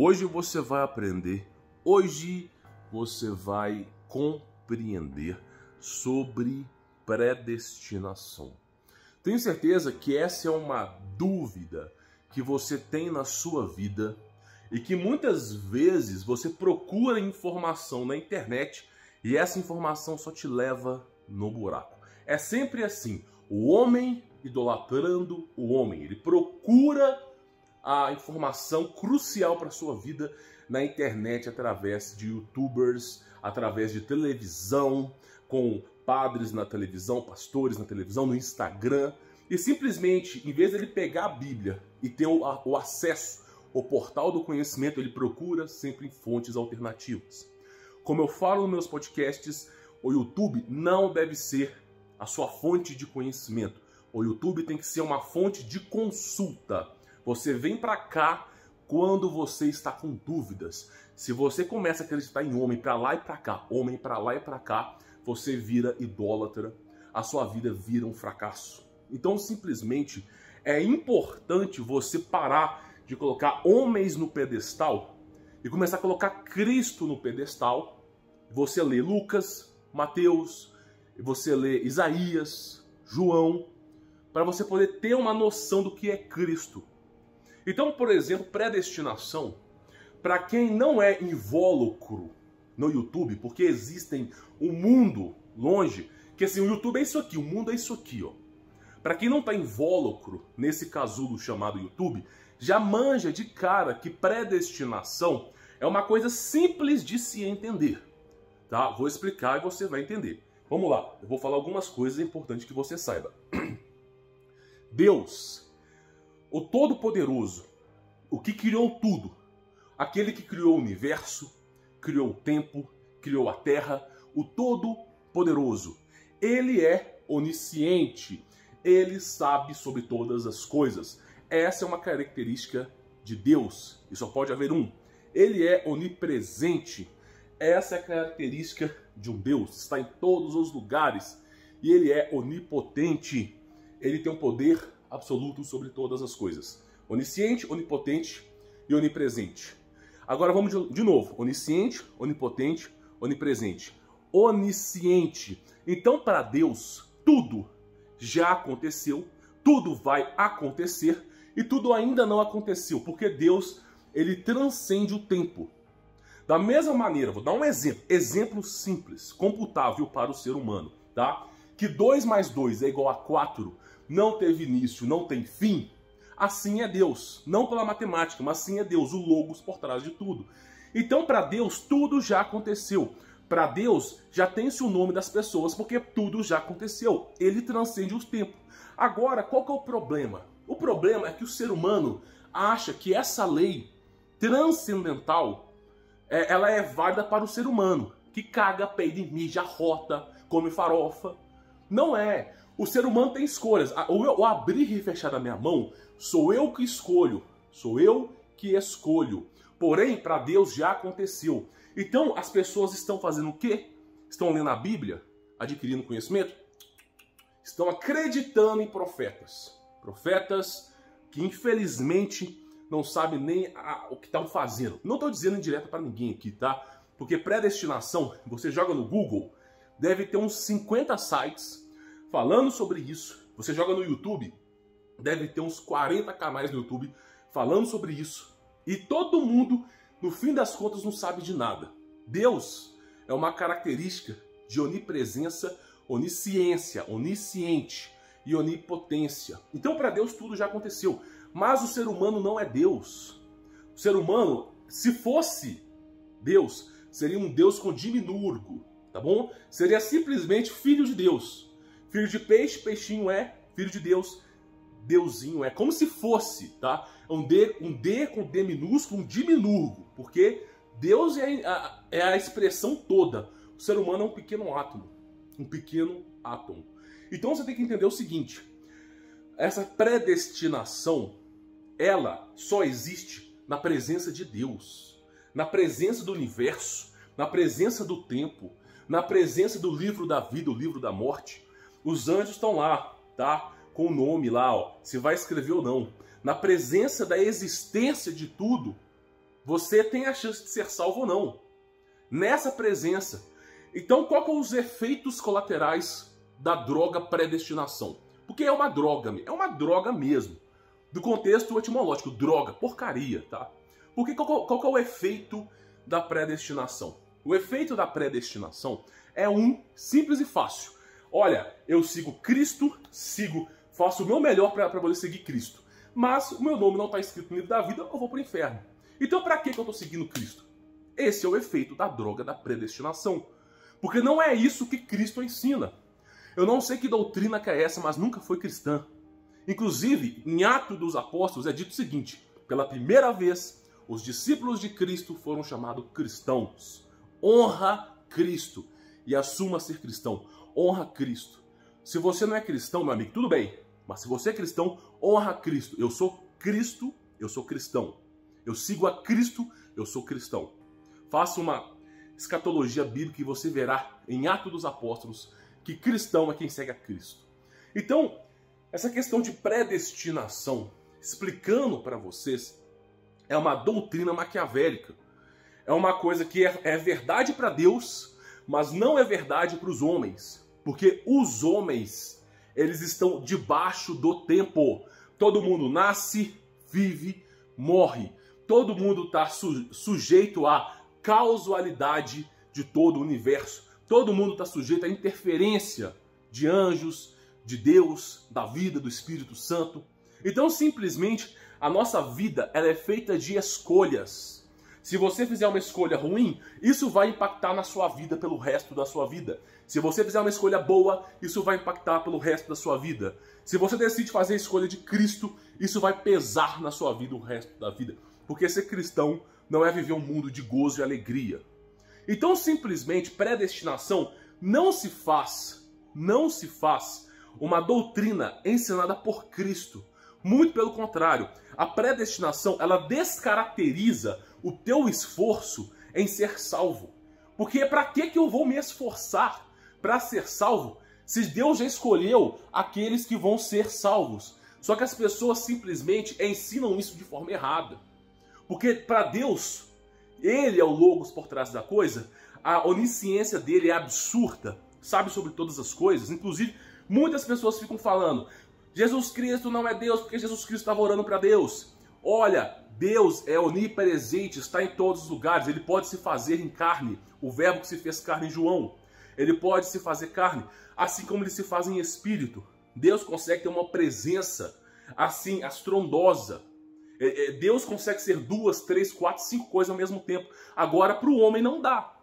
Hoje você vai aprender, hoje você vai compreender sobre predestinação. Tenho certeza que essa é uma dúvida que você tem na sua vida e que muitas vezes você procura informação na internet e essa informação só te leva no buraco. É sempre assim: o homem idolatrando o homem, ele procura a informação crucial para a sua vida na internet através de youtubers, através de televisão, com padres na televisão, pastores na televisão, no Instagram. E simplesmente, em vez de ele pegar a Bíblia e ter o, o acesso ao portal do conhecimento, ele procura sempre fontes alternativas. Como eu falo nos meus podcasts, o YouTube não deve ser a sua fonte de conhecimento. O YouTube tem que ser uma fonte de consulta. Você vem para cá quando você está com dúvidas. Se você começa a acreditar em homem para lá e para cá, homem para lá e para cá, você vira idólatra, a sua vida vira um fracasso. Então, simplesmente é importante você parar de colocar homens no pedestal e começar a colocar Cristo no pedestal. Você lê Lucas, Mateus, você lê Isaías, João, para você poder ter uma noção do que é Cristo. Então, por exemplo, predestinação, para quem não é invólucro no YouTube, porque existem um mundo longe, que assim, o YouTube é isso aqui, o mundo é isso aqui, ó. Para quem não está invólucro nesse casulo chamado YouTube, já manja de cara que predestinação é uma coisa simples de se entender. Tá? Vou explicar e você vai entender. Vamos lá, eu vou falar algumas coisas importantes que você saiba. Deus o Todo-Poderoso, o que criou tudo, aquele que criou o universo, criou o tempo, criou a terra, o Todo-Poderoso. Ele é onisciente, ele sabe sobre todas as coisas. Essa é uma característica de Deus, e só pode haver um. Ele é onipresente. Essa é a característica de um Deus, está em todos os lugares. E ele é onipotente. Ele tem o poder absoluto sobre todas as coisas. Onisciente, onipotente e onipresente. Agora vamos de novo. Onisciente, onipotente, onipresente. Onisciente. Então, para Deus, tudo já aconteceu, tudo vai acontecer e tudo ainda não aconteceu, porque Deus, ele transcende o tempo. Da mesma maneira, vou dar um exemplo, exemplo simples, computável para o ser humano, tá? Que 2 mais 2 é igual a 4 não teve início, não tem fim, assim é Deus. Não pela matemática, mas assim é Deus, o Logos por trás de tudo. Então, para Deus, tudo já aconteceu. Para Deus, já tem-se o nome das pessoas, porque tudo já aconteceu. Ele transcende os tempos. Agora, qual que é o problema? O problema é que o ser humano acha que essa lei transcendental é, ela é válida para o ser humano, que caga, peida, mija, rota, come farofa. Não é. O ser humano tem escolhas. O abrir e fechar da minha mão, sou eu que escolho. Sou eu que escolho. Porém, para Deus já aconteceu. Então, as pessoas estão fazendo o quê? Estão lendo a Bíblia, adquirindo conhecimento, estão acreditando em profetas. Profetas que infelizmente não sabem nem a, o que estão fazendo. Não estou dizendo em direto para ninguém aqui, tá? Porque predestinação, você joga no Google, deve ter uns 50 sites falando sobre isso. Você joga no YouTube, deve ter uns 40 canais no YouTube falando sobre isso. E todo mundo, no fim das contas, não sabe de nada. Deus é uma característica de onipresença, onisciência, onisciente e onipotência. Então, para Deus, tudo já aconteceu. Mas o ser humano não é Deus. O ser humano, se fosse Deus, seria um Deus com diminurgo, tá bom? Seria simplesmente filho de Deus. Filho de peixe, peixinho é. Filho de Deus, Deusinho é. Como se fosse, tá? Um D, um D com D minúsculo, um diminurgo. Porque Deus é a, é a expressão toda. O ser humano é um pequeno átomo. Um pequeno átomo. Então você tem que entender o seguinte. Essa predestinação, ela só existe na presença de Deus. Na presença do universo. Na presença do tempo. Na presença do livro da vida, o livro da morte os anjos estão lá, tá? Com o nome lá, ó, se vai escrever ou não. Na presença da existência de tudo, você tem a chance de ser salvo ou não. Nessa presença. Então, qual são os efeitos colaterais da droga predestinação? Porque é uma droga, é uma droga mesmo. Do contexto etimológico, droga, porcaria, tá? Porque qual, qual é o efeito da predestinação? O efeito da predestinação é um simples e fácil. Olha, eu sigo Cristo, sigo, faço o meu melhor para poder seguir Cristo. Mas o meu nome não está escrito no livro da vida, eu vou para o inferno. Então, para que eu estou seguindo Cristo? Esse é o efeito da droga da predestinação. Porque não é isso que Cristo ensina. Eu não sei que doutrina que é essa, mas nunca foi cristã. Inclusive, em Atos dos Apóstolos é dito o seguinte: pela primeira vez, os discípulos de Cristo foram chamados cristãos. Honra Cristo e assuma ser cristão. Honra Cristo. Se você não é cristão, meu amigo, tudo bem. Mas se você é cristão, honra Cristo. Eu sou Cristo, eu sou cristão. Eu sigo a Cristo, eu sou cristão. Faça uma escatologia bíblica e você verá em Atos dos Apóstolos que cristão é quem segue a Cristo. Então, essa questão de predestinação, explicando para vocês, é uma doutrina maquiavélica. É uma coisa que é, é verdade para Deus, mas não é verdade para os homens. Porque os homens, eles estão debaixo do tempo. Todo mundo nasce, vive, morre. Todo mundo está su sujeito à causalidade de todo o universo. Todo mundo está sujeito à interferência de anjos, de Deus, da vida do Espírito Santo. Então, simplesmente, a nossa vida ela é feita de escolhas. Se você fizer uma escolha ruim, isso vai impactar na sua vida pelo resto da sua vida. Se você fizer uma escolha boa, isso vai impactar pelo resto da sua vida. Se você decide fazer a escolha de Cristo, isso vai pesar na sua vida o resto da vida. Porque ser cristão não é viver um mundo de gozo e alegria. Então, simplesmente, predestinação não se faz, não se faz uma doutrina ensinada por Cristo. Muito pelo contrário, a predestinação ela descaracteriza o teu esforço em ser salvo. Porque para que que eu vou me esforçar para ser salvo se Deus já escolheu aqueles que vão ser salvos? Só que as pessoas simplesmente ensinam isso de forma errada. Porque para Deus, ele é o logos por trás da coisa, a onisciência dele é absurda, sabe sobre todas as coisas. Inclusive, muitas pessoas ficam falando: Jesus Cristo não é Deus porque Jesus Cristo estava orando para Deus. Olha, Deus é onipresente, está em todos os lugares, ele pode se fazer em carne, o verbo que se fez carne em João. Ele pode se fazer carne, assim como ele se faz em espírito. Deus consegue ter uma presença assim, astrondosa. É, é, Deus consegue ser duas, três, quatro, cinco coisas ao mesmo tempo. Agora, para o homem não dá.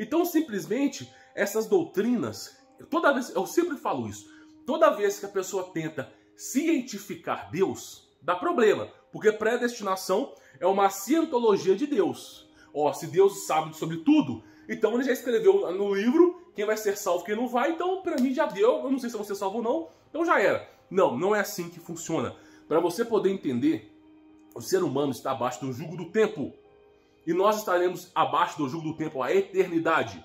Então, simplesmente, essas doutrinas, toda vez, eu sempre falo isso, toda vez que a pessoa tenta cientificar Deus, dá problema, porque predestinação é uma cientologia de Deus. Ó, se Deus sabe sobre tudo, então ele já escreveu no livro quem vai ser salvo, quem não vai, então para mim já deu, eu não sei se eu vou ser salvo ou não, então já era. Não, não é assim que funciona. Para você poder entender, o ser humano está abaixo do jugo do tempo e nós estaremos abaixo do jugo do tempo a eternidade.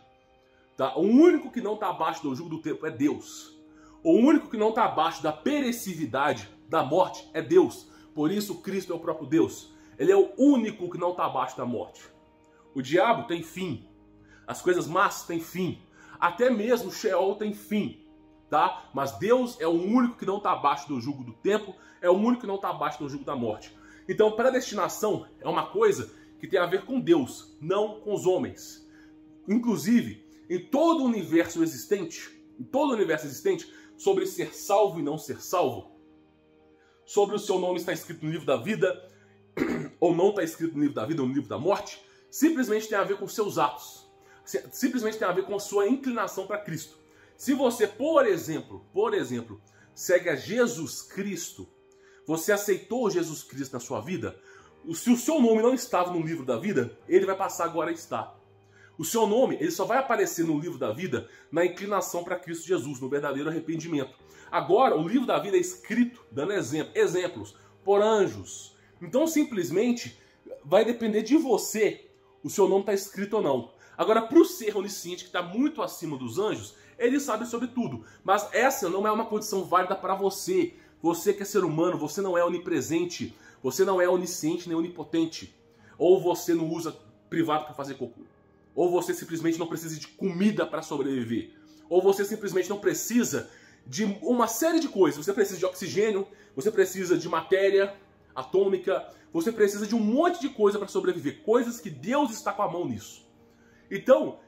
Tá? O único que não está abaixo do jugo do tempo é Deus. O único que não está abaixo da perecividade da morte é Deus. Por isso, Cristo é o próprio Deus. Ele é o único que não está abaixo da morte. O diabo tem fim. As coisas más têm fim. Até mesmo Sheol tem fim. Tá? Mas Deus é o único que não está abaixo do jugo do tempo, é o único que não está abaixo do jugo da morte. Então, predestinação é uma coisa que tem a ver com Deus, não com os homens. Inclusive, em todo o universo existente, em todo o universo existente, sobre ser salvo e não ser salvo, sobre o seu nome está escrito no livro da vida ou não está escrito no livro da vida ou no livro da morte, simplesmente tem a ver com seus atos. Simplesmente tem a ver com a sua inclinação para Cristo. Se você, por exemplo, por exemplo, segue a Jesus Cristo, você aceitou Jesus Cristo na sua vida, se o seu nome não estava no livro da vida, ele vai passar agora a estar. O seu nome, ele só vai aparecer no livro da vida na inclinação para Cristo Jesus, no verdadeiro arrependimento. Agora, o livro da vida é escrito, dando exemplo, exemplos, por anjos. Então, simplesmente, vai depender de você o seu nome está escrito ou não. Agora, para o ser onisciente, que está muito acima dos anjos, ele sabe sobre tudo. Mas essa não é uma condição válida para você. Você que é ser humano, você não é onipresente. Você não é onisciente nem onipotente. ou você não usa privado para fazer cocô, ou você simplesmente não precisa de comida para sobreviver, ou você simplesmente não precisa de uma série de coisas. Você precisa de oxigênio, você precisa de matéria atômica, você precisa de um monte de coisa para sobreviver, coisas que Deus está com a mão nisso. Então,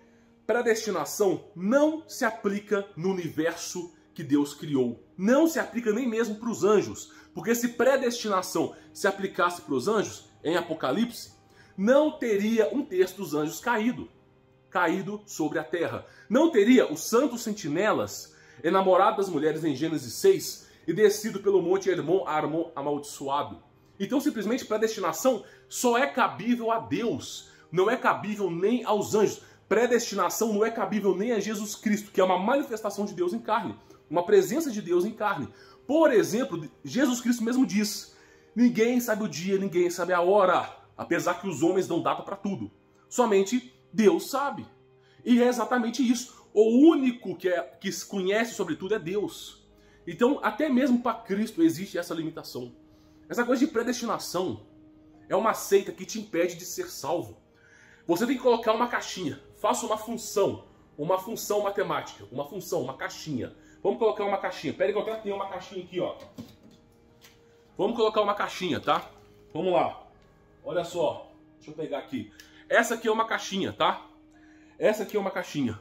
predestinação não se aplica no universo que Deus criou. Não se aplica nem mesmo para os anjos, porque se predestinação se aplicasse para os anjos, em Apocalipse, não teria um terço dos anjos caído, caído sobre a terra. Não teria os santos sentinelas enamorado das mulheres em Gênesis 6 e descido pelo monte Hermon Armon amaldiçoado. Então, simplesmente, predestinação só é cabível a Deus, não é cabível nem aos anjos. Predestinação não é cabível nem a Jesus Cristo, que é uma manifestação de Deus em carne, uma presença de Deus em carne. Por exemplo, Jesus Cristo mesmo diz: Ninguém sabe o dia, ninguém sabe a hora, apesar que os homens dão data para tudo. Somente Deus sabe. E é exatamente isso. O único que, é, que conhece sobre tudo é Deus. Então, até mesmo para Cristo existe essa limitação. Essa coisa de predestinação é uma seita que te impede de ser salvo. Você tem que colocar uma caixinha. Faça uma função. Uma função matemática. Uma função, uma caixinha. Vamos colocar uma caixinha. Pera que eu até tenho uma caixinha aqui, ó. Vamos colocar uma caixinha, tá? Vamos lá. Olha só. Deixa eu pegar aqui. Essa aqui é uma caixinha, tá? Essa aqui é uma caixinha.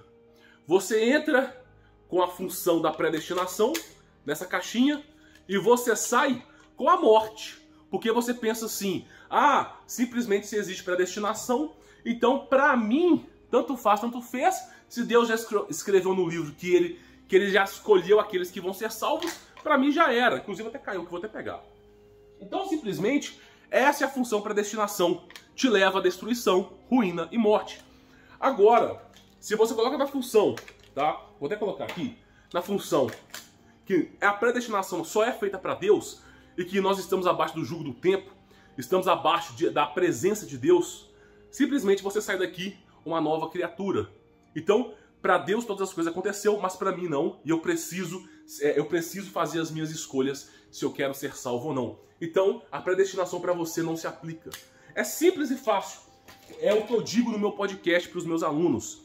Você entra com a função da predestinação nessa caixinha e você sai com a morte. Porque você pensa assim: ah, simplesmente se existe predestinação, então para mim, tanto faz, tanto fez. Se Deus já escreveu no livro que ele, que ele já escolheu aqueles que vão ser salvos, para mim já era. Inclusive até caiu, que vou até pegar. Então, simplesmente, essa é a função predestinação. Te leva à destruição, ruína e morte. Agora, se você coloca na função, tá? Vou até colocar aqui, na função que a predestinação só é feita para Deus e que nós estamos abaixo do jugo do tempo, estamos abaixo de, da presença de Deus, simplesmente você sai daqui uma nova criatura. Então, para Deus todas as coisas aconteceu, mas para mim não, e eu preciso, eu preciso fazer as minhas escolhas se eu quero ser salvo ou não. Então, a predestinação para você não se aplica. É simples e fácil. É o que eu digo no meu podcast para os meus alunos.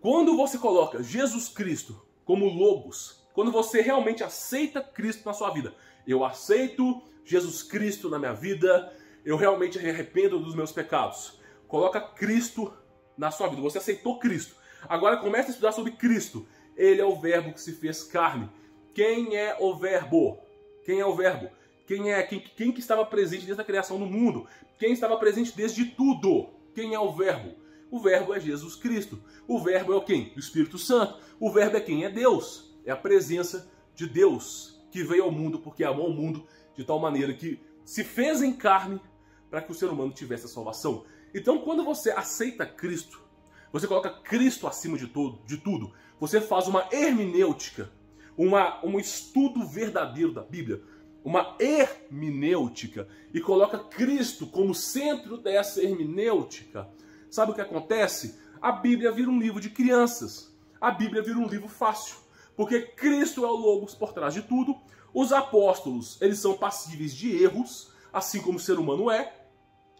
Quando você coloca Jesus Cristo como logos, quando você realmente aceita Cristo na sua vida, eu aceito Jesus Cristo na minha vida, eu realmente me arrependo dos meus pecados. Coloca Cristo na sua vida. Você aceitou Cristo. Agora comece a estudar sobre Cristo. Ele é o verbo que se fez carne. Quem é o verbo? Quem é o verbo? Quem é quem, quem que estava presente desde a criação do mundo? Quem estava presente desde tudo? Quem é o verbo? O verbo é Jesus Cristo. O verbo é o quem? O Espírito Santo. O verbo é quem? É Deus. É a presença de Deus que veio ao mundo porque amou o mundo de tal maneira que se fez em carne para que o ser humano tivesse a salvação. Então, quando você aceita Cristo, você coloca Cristo acima de tudo, de tudo. Você faz uma hermenêutica, uma, um estudo verdadeiro da Bíblia, uma hermenêutica e coloca Cristo como centro dessa hermenêutica. Sabe o que acontece? A Bíblia vira um livro de crianças. A Bíblia vira um livro fácil. Porque Cristo é o logos por trás de tudo. Os apóstolos, eles são passíveis de erros, assim como o ser humano é.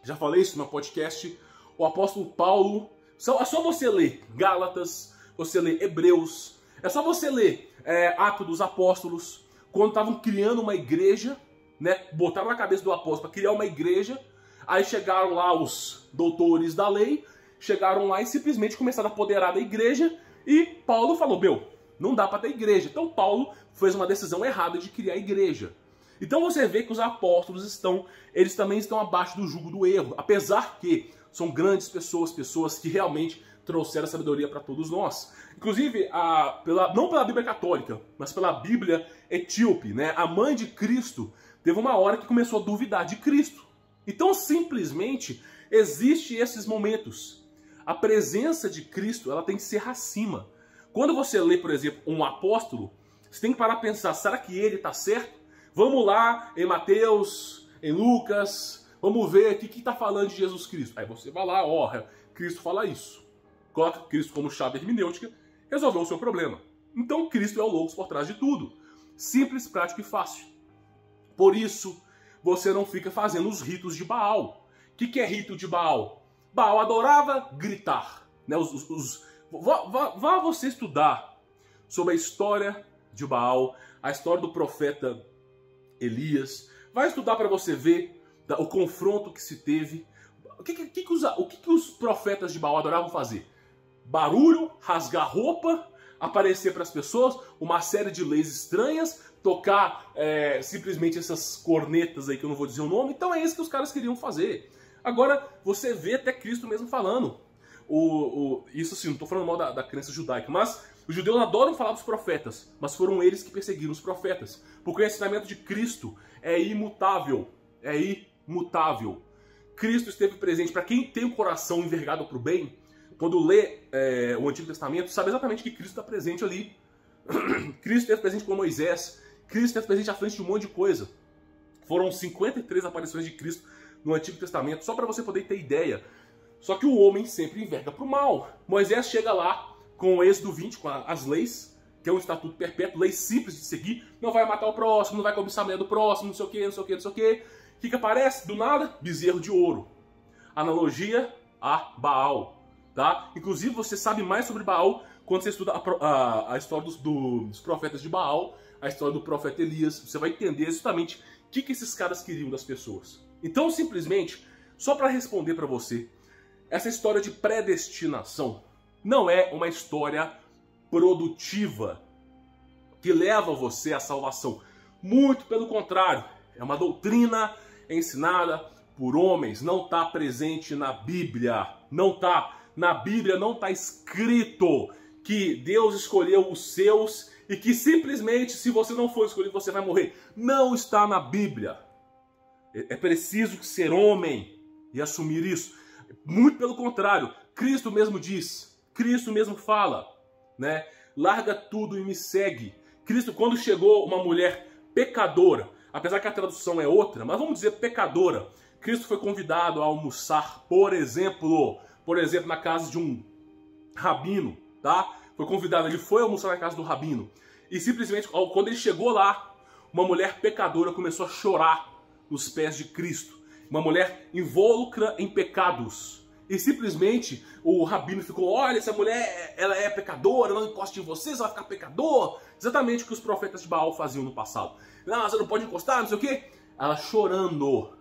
Já falei isso no podcast. O apóstolo Paulo, é só você ler Gálatas, você ler Hebreus, é só você ler é, Atos dos Apóstolos, quando estavam criando uma igreja, né, botaram na cabeça do apóstolo para criar uma igreja, Aí chegaram lá os doutores da lei, chegaram lá e simplesmente começaram a apoderar da igreja. E Paulo falou: Meu, não dá para ter igreja. Então Paulo fez uma decisão errada de criar igreja. Então você vê que os apóstolos estão, eles também estão abaixo do jugo do erro, apesar que são grandes pessoas, pessoas que realmente trouxeram sabedoria para todos nós. Inclusive, a, pela, não pela Bíblia católica, mas pela Bíblia etíope, né? A mãe de Cristo teve uma hora que começou a duvidar de Cristo. Então, simplesmente, existe esses momentos. A presença de Cristo, ela tem que ser acima. Quando você lê, por exemplo, um apóstolo, você tem que parar a pensar, será que ele está certo? Vamos lá em Mateus, em Lucas, vamos ver o que está falando de Jesus Cristo. Aí você vai lá, ó, Cristo fala isso. Coloca Cristo como chave hermenêutica, resolveu o seu problema. Então Cristo é o louco por trás de tudo. Simples, prático e fácil. Por isso, você não fica fazendo os ritos de Baal, O que, que é rito de Baal? Baal adorava gritar. Né? Os, os, os... Vá, vá, vá você estudar sobre a história de Baal, a história do profeta Elias. Vai estudar para você ver o confronto que se teve. O que, que, que, os, o que, que os profetas de Baal adoravam fazer? Barulho, rasgar roupa, aparecer para as pessoas, uma série de leis estranhas, tocar é, simplesmente essas cornetas aí que eu não vou dizer o nome. Então é isso que os caras queriam fazer. Agora, você vê até Cristo mesmo falando. O, o isso assim, não estou falando mal da, da crença judaica, mas os judeus adoram falar dos profetas, mas foram eles que perseguiram os profetas. Porque o ensinamento de Cristo é imutável. É imutável. Cristo esteve presente. Para quem tem o coração envergado para o bem, quando lê é, o Antigo Testamento, sabe exatamente que Cristo está presente ali. Cristo esteve presente com Moisés. Cristo esteve presente à frente de um monte de coisa. Foram 53 aparições de Cristo no Antigo Testamento, só para você poder ter ideia. Só que o homem sempre enverga para o mal. Moisés chega lá com o êxodo 20, com as leis, que é um estatuto perpétuo, leis simples de seguir, não vai matar o próximo, não vai cobiçar a mulher do próximo, não sei o que, não sei o que, não sei o que. O que, que aparece? Do nada, bezerro de ouro. Analogia a Baal. Tá? Inclusive, você sabe mais sobre Baal quando você estuda a, a, a história dos, do, dos, profetas de Baal, a história do profeta Elias. Você vai entender justamente o que, que esses caras queriam das pessoas. Então, simplesmente, só para responder para você, essa história de predestinação não é uma história produtiva que leva você à salvação. Muito pelo contrário, é uma doutrina ensinada por homens, não está presente na Bíblia, não está na Bíblia, não está escrito que Deus escolheu os seus e que simplesmente se você não for escolhido você vai morrer. Não está na Bíblia. É, é preciso ser homem e assumir isso. Muito pelo contrário, Cristo mesmo diz: Cristo mesmo fala, né? Larga tudo e me segue. Cristo, quando chegou uma mulher pecadora, apesar que a tradução é outra, mas vamos dizer pecadora, Cristo foi convidado a almoçar, por exemplo, por exemplo, na casa de um rabino, tá? Foi convidado, ele foi almoçar na casa do rabino. E simplesmente, quando ele chegou lá, uma mulher pecadora começou a chorar nos pés de Cristo. Uma mulher invólucra em pecados. E simplesmente o rabino ficou: olha, essa mulher ela é pecadora, não encoste em você, você vai ficar pecador. Exatamente o que os profetas de Baal faziam no passado. Não, você não pode encostar, não sei o quê. Ela chorando,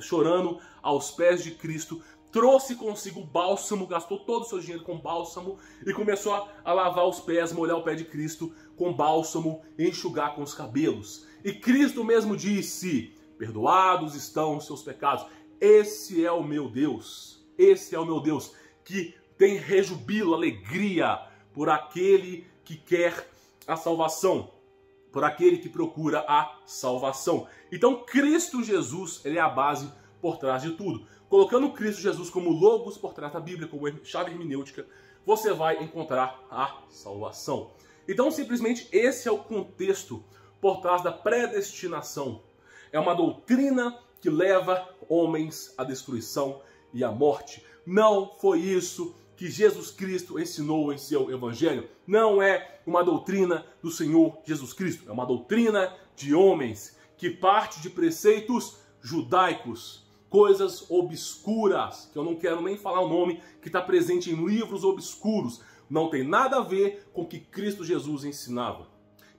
chorando aos pés de Cristo, trouxe consigo bálsamo, gastou todo o seu dinheiro com bálsamo e começou a lavar os pés, molhar o pé de Cristo com bálsamo enxugar com os cabelos. E Cristo mesmo disse: Perdoados estão os seus pecados. Esse é o meu Deus. Esse é o meu Deus, que tem rejubilo, alegria por aquele que quer a salvação, por aquele que procura a salvação. Então, Cristo Jesus, ele é a base por trás de tudo. Colocando Cristo Jesus como logos por trás da Bíblia, como chave hermenêutica, você vai encontrar a salvação. Então, simplesmente esse é o contexto por trás da predestinação. É uma doutrina que leva homens à destruição e a morte. Não foi isso que Jesus Cristo ensinou em seu evangelho. Não é uma doutrina do Senhor Jesus Cristo, é uma doutrina de homens que parte de preceitos judaicos, coisas obscuras, que eu não quero nem falar o nome, que está presente em livros obscuros. Não tem nada a ver com o que Cristo Jesus ensinava.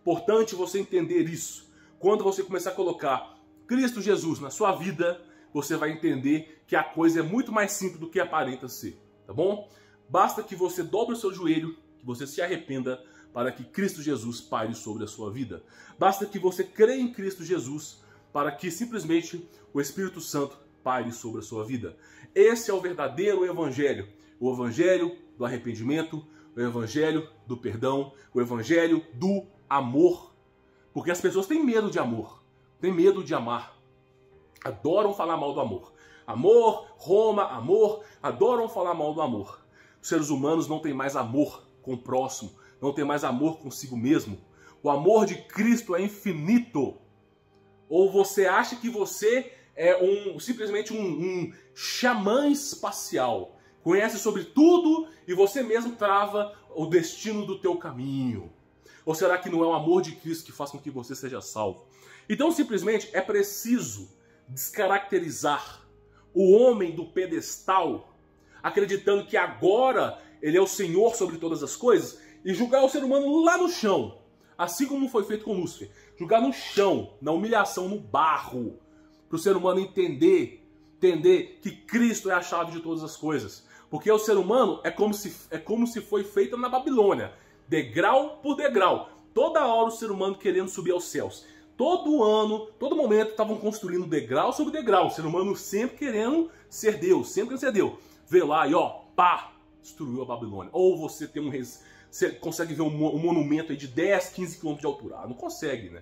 Importante você entender isso. Quando você começar a colocar Cristo Jesus na sua vida, você vai entender que a coisa é muito mais simples do que aparenta ser, tá bom? Basta que você dobre o seu joelho, que você se arrependa para que Cristo Jesus paire sobre a sua vida. Basta que você creia em Cristo Jesus para que simplesmente o Espírito Santo paire sobre a sua vida. Esse é o verdadeiro evangelho, o evangelho do arrependimento, o evangelho do perdão, o evangelho do amor. Porque as pessoas têm medo de amor, têm medo de amar adoram falar mal do amor. Amor, Roma, amor, adoram falar mal do amor. Os seres humanos não têm mais amor com o próximo, não têm mais amor consigo mesmo. O amor de Cristo é infinito. Ou você acha que você é um simplesmente um, um xamã espacial, conhece sobre tudo e você mesmo trava o destino do teu caminho? Ou será que não é o amor de Cristo que faz com que você seja salvo? Então, simplesmente é preciso descaracterizar o homem do pedestal, acreditando que agora ele é o Senhor sobre todas as coisas, e julgar o ser humano lá no chão, assim como foi feito com Lúcifer. Julgar no chão, na humilhação, no barro, para o ser humano entender, entender que Cristo é a chave de todas as coisas. Porque o ser humano é como se, é como se foi feito na Babilônia, degrau por degrau. Toda hora o ser humano querendo subir aos céus. Todo ano, todo momento estavam construindo degrau sobre degrau. O ser humano sempre querendo ser Deus, sempre querendo ser Deus. Vê lá e ó, pá, destruiu a Babilônia. Ou você tem um você consegue ver um, um monumento aí de 10, 15 quilômetros de altura. Ah, não consegue, né?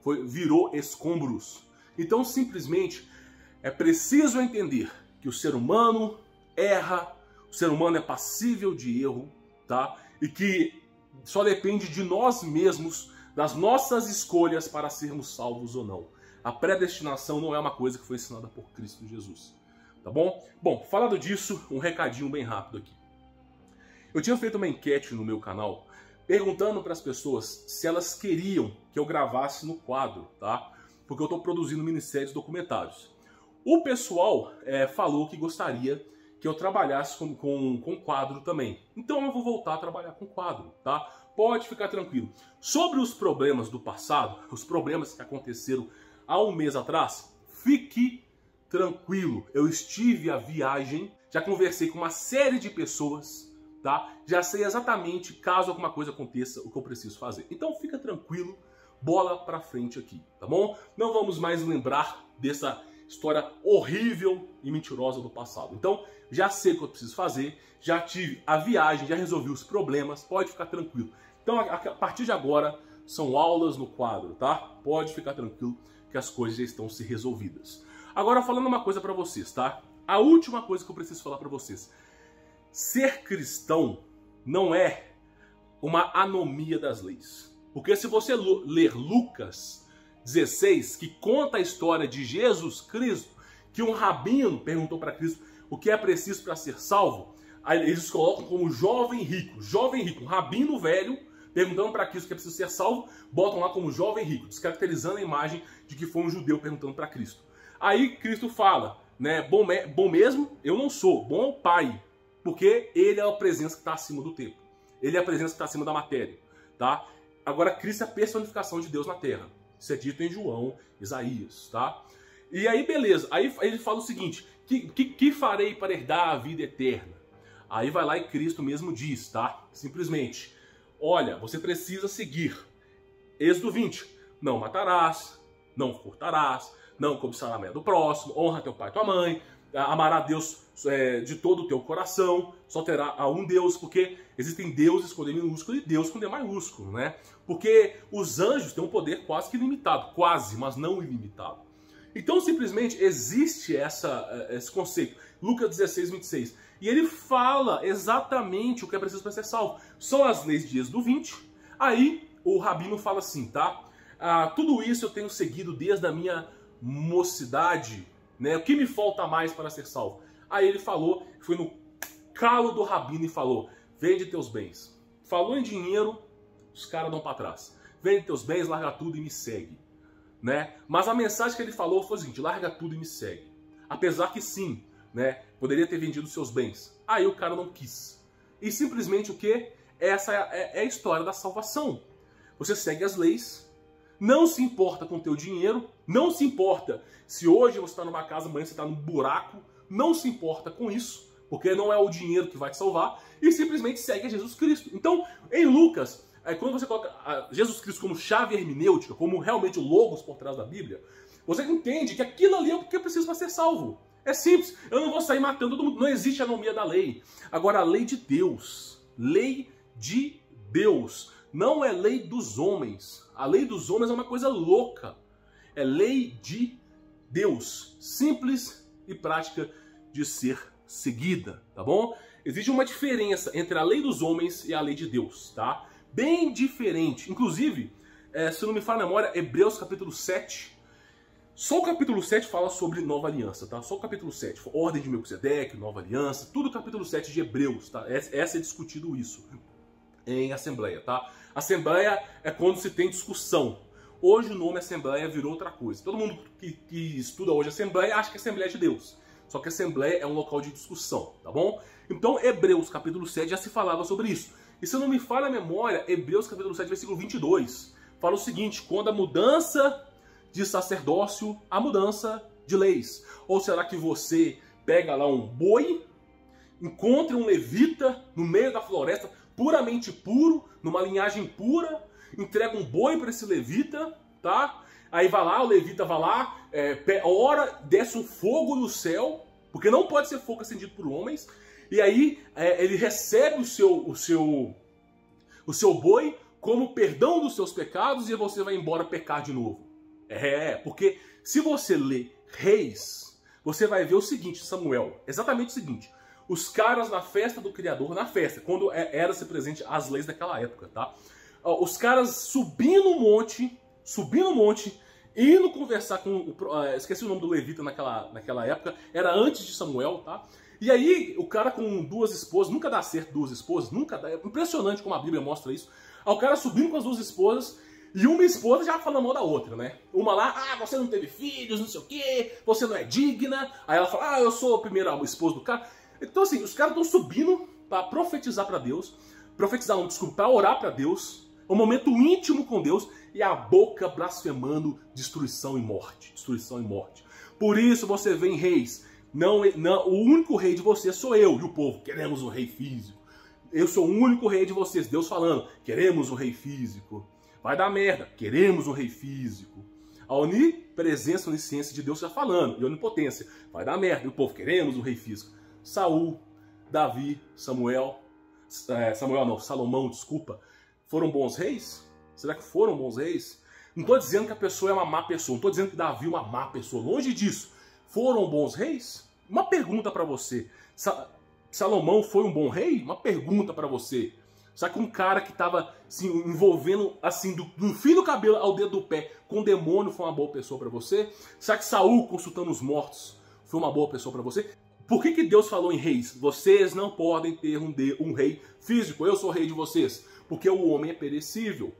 Foi, virou escombros. Então, simplesmente, é preciso entender que o ser humano erra, o ser humano é passível de erro, tá? E que só depende de nós mesmos, das nossas escolhas para sermos salvos ou não. A predestinação não é uma coisa que foi ensinada por Cristo Jesus. Tá bom? Bom, falando disso, um recadinho bem rápido aqui. Eu tinha feito uma enquete no meu canal perguntando para as pessoas se elas queriam que eu gravasse no quadro, tá? Porque eu estou produzindo minissérios documentários. O pessoal é, falou que gostaria que eu trabalhasse com, com, com quadro também. Então eu vou voltar a trabalhar com quadro, tá? Pode ficar tranquilo. Sobre os problemas do passado, os problemas que aconteceram há um mês atrás, fique tranquilo. Eu estive a viagem, já conversei com uma série de pessoas tá? Já sei exatamente, caso alguma coisa aconteça, o que eu preciso fazer. Então fica tranquilo, bola pra frente aqui, tá bom? Não vamos mais lembrar dessa história horrível e mentirosa do passado. Então, já sei o que eu preciso fazer, já tive a viagem, já resolvi os problemas, pode ficar tranquilo. Então, a partir de agora, são aulas no quadro, tá? Pode ficar tranquilo que as coisas já estão se resolvidas. Agora, falando uma coisa para vocês, tá? A última coisa que eu preciso falar para vocês. Ser cristão não é uma anomia das leis. Porque se você ler Lucas 16, que conta a história de Jesus Cristo, que um rabino perguntou para Cristo o que é preciso para ser salvo, eles colocam como jovem rico, jovem rico, um rabino velho perguntando para Cristo o que é preciso ser salvo, botam lá como jovem rico, descaracterizando a imagem de que foi um judeu perguntando para Cristo. Aí Cristo fala, né, bom, bom mesmo eu não sou, bom é o Pai, porque ele é a presença que está acima do tempo. Ele é a presença que está acima da matéria. Tá? Agora, Cristo é a personificação de Deus na Terra. Isso é dito em João, Isaías. Tá? E aí, beleza. Aí ele fala o seguinte: que, que, que farei para herdar a vida eterna? Aí vai lá e Cristo mesmo diz, tá? Simplesmente: olha, você precisa seguir. Êxodo 20: não matarás, não furtarás, não cobiçarás a mulher do próximo, honra teu pai e tua mãe, amará Deus é, de todo o teu coração, só terá a um Deus, porque existem deuses com D minúsculo e Deus com D maiúsculo, né? Porque os anjos têm um poder quase que ilimitado, quase, mas não ilimitado. Então, simplesmente, existe essa, é, esse conceito. Lucas 16, 26. E ele fala exatamente o que é preciso para ser salvo. São as leis de dias do 20. Aí, o rabino fala assim, tá? Ah, tudo isso eu tenho seguido desde a minha mocidade, né? O que me falta mais para ser salvo? Aí ele falou, foi no calo do rabino e falou: vende teus bens. Falou em dinheiro, os caras dão para trás. Vende teus bens, larga tudo e me segue. Né? Mas a mensagem que ele falou foi o seguinte: larga tudo e me segue. Apesar que sim, né? Poderia ter vendido seus bens. Aí o cara não quis. E simplesmente o que? Essa é, é a história da salvação. Você segue as leis, não se importa com o teu dinheiro, não se importa se hoje você está numa casa, amanhã você está num buraco, não se importa com isso, porque não é o dinheiro que vai te salvar, e simplesmente segue a Jesus Cristo. Então, em Lucas, é, quando você coloca Jesus Cristo como chave hermenêutica, como realmente o logos por trás da Bíblia, você entende que aquilo ali é o que precisa para ser salvo. É simples. Eu não vou sair matando todo mundo. Não existe anomia da lei. Agora, a lei de Deus. Lei de Deus. Não é lei dos homens. A lei dos homens é uma coisa louca. É lei de Deus, simples e prática de ser seguida, tá bom? Existe uma diferença entre a lei dos homens e a lei de Deus, tá? Bem diferente. Inclusive, é, se não me falha a memória, Hebreus capítulo 7. Só o capítulo 7 fala sobre nova aliança, tá? Só o capítulo 7. Ordem de Melquisedeque, nova aliança, tudo o capítulo 7 de Hebreus, tá? Essa é discutido isso em assembleia, tá? Assembleia é quando se tem discussão. Hoje o nome Assembleia virou outra coisa. Todo mundo que, que estuda hoje Assembleia acha que Assembleia é de Deus. Só que assembleia é um local de discussão, tá bom? Então, Hebreus capítulo 7 já se falava sobre isso. E se eu não me falha a memória, Hebreus capítulo 7, versículo 22, fala o seguinte: quando a mudança de sacerdócio, a mudança de leis. Ou será que você pega lá um boi, encontra um levita no meio da floresta, puramente puro, numa linhagem pura, entrega um boi para esse levita, tá? Aí vai lá, o levita vai lá, é, ora, desce um fogo no céu, porque não pode ser fogo acendido por homens, e aí é, ele recebe o seu, o seu, o seu boi como perdão dos seus pecados e você vai embora pecar de novo. É, porque se você lê Reis, você vai ver o seguinte, Samuel, exatamente o seguinte. Os caras na festa do Criador, na festa, quando é, era se presente as leis daquela época, tá? Os caras subindo o monte, subindo o monte, indo conversar com. O, esqueci o nome do Levita naquela, naquela época, era antes de Samuel, tá? E aí, o cara com duas esposas, nunca dá certo duas esposas, nunca dá. É impressionante como a Bíblia mostra isso. O cara subindo com as duas esposas e uma esposa já falando mal da outra, né? Uma lá, ah, você não teve filhos, não sei o quê, você não é digna. Aí ela fala, ah, eu sou a primeira esposa do cara. Então, assim, os caras estão subindo para profetizar para Deus, profetizar, não, desculpa, para orar para Deus, um momento íntimo com Deus e a boca blasfemando destruição e morte, destruição e morte. Por isso você vê em reis não, não, o único rei de vocês sou eu e o povo. Queremos um rei físico. Eu sou o único rei de vocês. Deus falando, queremos um rei físico. Vai dar merda, queremos um rei físico. A onipresença, onisciência de Deus já falando, e onipotência. Vai dar merda, e o povo, queremos um rei físico. Saul, Davi, Samuel, é, Samuel não, Salomão, desculpa, foram bons reis? Será que foram bons reis? Não estou dizendo que a pessoa é uma má pessoa, não estou dizendo que Davi é uma má pessoa, longe disso foram bons reis? Uma pergunta para você. Salomão foi um bom rei? Uma pergunta para você. Será que um cara que estava se assim, envolvendo assim do, do, fim do cabelo ao dedo do pé com demônio foi uma boa pessoa para você? Será que Saul consultando os mortos foi uma boa pessoa para você? Por que, que Deus falou em reis? Vocês não podem ter um, de, um rei físico. Eu sou rei de vocês. Porque o homem é perecível.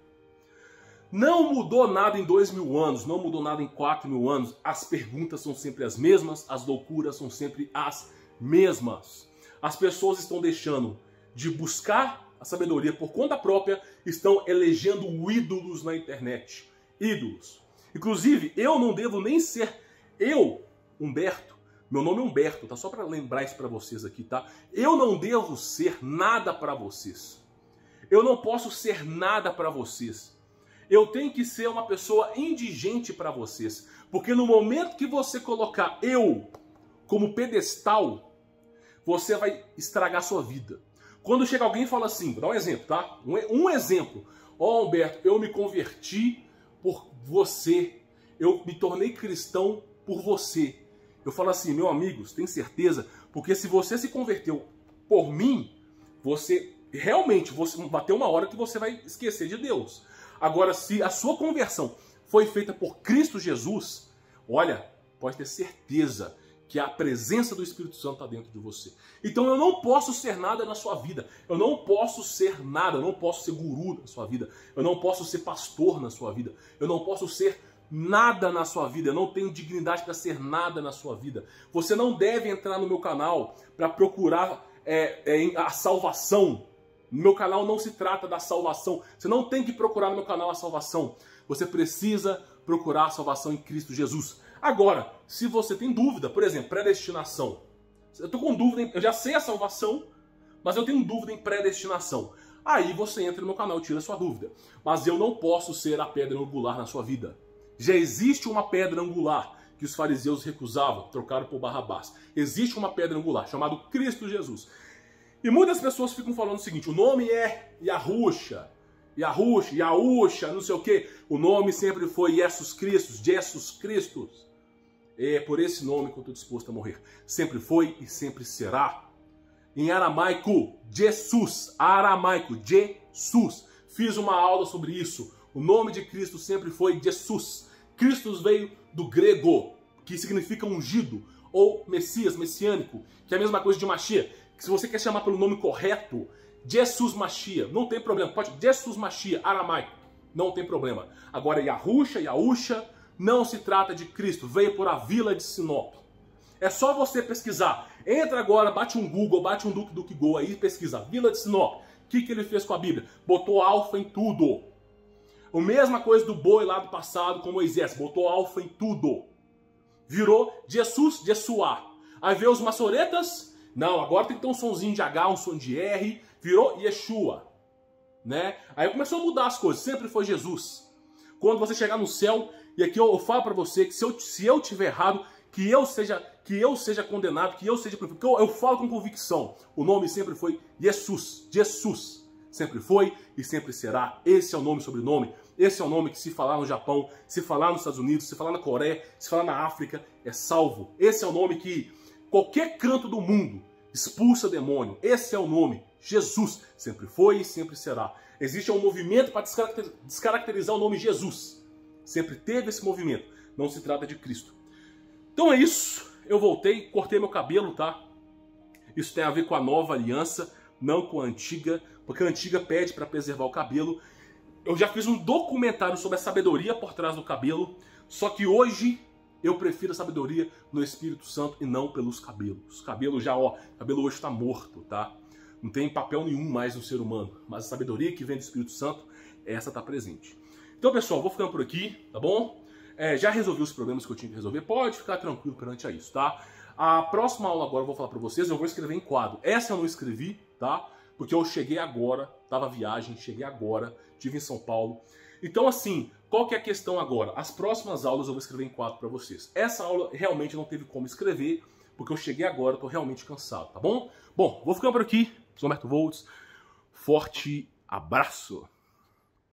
Não mudou nada em dois mil anos, não mudou nada em quatro mil anos. As perguntas são sempre as mesmas, as loucuras são sempre as mesmas. As pessoas estão deixando de buscar a sabedoria por conta própria, estão elegendo ídolos na internet. Ídolos. Inclusive, eu não devo nem ser eu, Humberto. Meu nome é Humberto, tá? Só para lembrar isso para vocês aqui, tá? Eu não devo ser nada para vocês. Eu não posso ser nada para vocês eu tenho que ser uma pessoa indigente para vocês. Porque no momento que você colocar eu como pedestal, você vai estragar sua vida. Quando chega alguém e fala assim, vou dar um exemplo, tá? Um, um exemplo. Ó, oh, Humberto, eu me converti por você. Eu me tornei cristão por você. Eu falo assim, meu amigo, tem certeza? Porque se você se converteu por mim, você realmente você vai ter uma hora que você vai esquecer de Deus. Agora, se a sua conversão foi feita por Cristo Jesus, olha, pode ter certeza que a presença do Espírito Santo está dentro de você. Então eu não posso ser nada na sua vida. Eu não posso ser nada. Eu não posso ser guru na sua vida. Eu não posso ser pastor na sua vida. Eu não posso ser nada na sua vida. Eu não tenho dignidade para ser nada na sua vida. Você não deve entrar no meu canal para procurar é, é, a salvação no meu canal não se trata da salvação. Você não tem que procurar no meu canal a salvação. Você precisa procurar a salvação em Cristo Jesus. Agora, se você tem dúvida, por exemplo, predestinação. Eu estou com dúvida, em, eu já sei a salvação, mas eu tenho dúvida em predestinação. Aí você entra no meu canal e tira a sua dúvida. Mas eu não posso ser a pedra angular na sua vida. Já existe uma pedra angular que os fariseus recusavam, trocaram por Barrabás. Existe uma pedra angular chamada Cristo Jesus. E muitas pessoas ficam falando o seguinte: o nome é Yahusha, Yahusha, Yahusha, não sei o que. O nome sempre foi Jesus Cristo, Jesus Cristo. É por esse nome que eu estou disposto a morrer. Sempre foi e sempre será. Em aramaico, Jesus. Aramaico, Jesus. Fiz uma aula sobre isso. O nome de Cristo sempre foi Jesus. Cristo veio do grego, que significa ungido, ou Messias, messiânico, que é a mesma coisa de Machia se você quer chamar pelo nome correto, Jesus Machia, não tem problema. Pode Jesus Machia, aramaico, não tem problema. Agora, Yahusha, Yahusha, não se trata de Cristo, veio por a vila de Sinop. É só você pesquisar. Entra agora, bate um Google, bate um Duke Duke Go aí e pesquisa. Vila de Sinop. O que, que ele fez com a Bíblia? Botou alfa em tudo. A mesma coisa do boi lá do passado com Moisés. Botou alfa em tudo. Virou Jesus, Jessuá. Aí veio os maçoretas. Não, agora tem que ter um sonzinho de H, um som de R. Virou Yeshua. Né? Aí começou a mudar as coisas. Sempre foi Jesus. Quando você chegar no céu, e aqui eu, eu falo para você que se eu, se eu tiver errado, que eu seja que eu seja condenado, que eu seja porque eu, eu falo com convicção. O nome sempre foi Jesus, Jesus. Sempre foi e sempre será. Esse é o nome sobrenome. Esse é o nome que se falar no Japão, se falar nos Estados Unidos, se falar na Coreia, se falar na África, é salvo. Esse é o nome que qualquer canto do mundo expulsa demônio. Esse é o nome. Jesus sempre foi e sempre será. Existe um movimento para descaracterizar o nome Jesus. Sempre teve esse movimento. Não se trata de Cristo. Então é isso. Eu voltei, cortei meu cabelo, tá? Isso tem a ver com a nova aliança, não com a antiga, porque a antiga pede para preservar o cabelo. Eu já fiz um documentário sobre a sabedoria por trás do cabelo, só que hoje eu prefiro a sabedoria no Espírito Santo e não pelos cabelos. Cabelo já, ó, cabelo hoje está morto, tá? Não tem papel nenhum mais no ser humano, mas a sabedoria que vem do Espírito Santo, essa está presente. Então, pessoal, vou ficando por aqui, tá bom? é, já resolvi os problemas que eu tinha que resolver, pode ficar tranquilo perante a isso, tá? A próxima aula agora eu vou falar para vocês, eu vou escrever em quadro. Essa eu não escrevi, tá? Porque eu cheguei agora, tava viagem, cheguei agora, tive em São Paulo. Então assim, qual que é a questão agora? As próximas aulas eu vou escrever em quadro para vocês. Essa aula realmente não teve como escrever, porque eu cheguei agora, tô realmente cansado, tá bom? Bom, vou ficando por aqui, sou Humberto Volts, forte abraço!